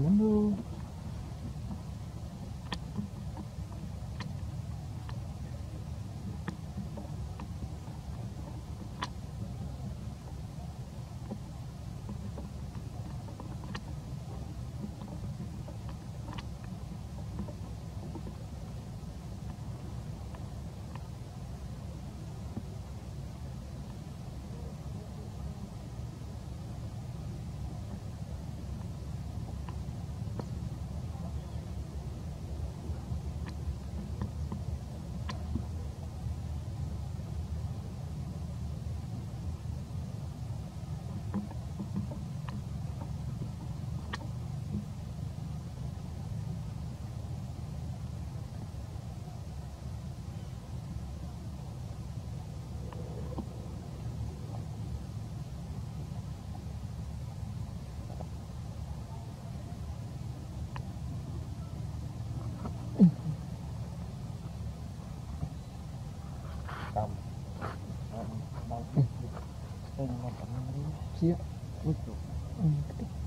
window. Đang tên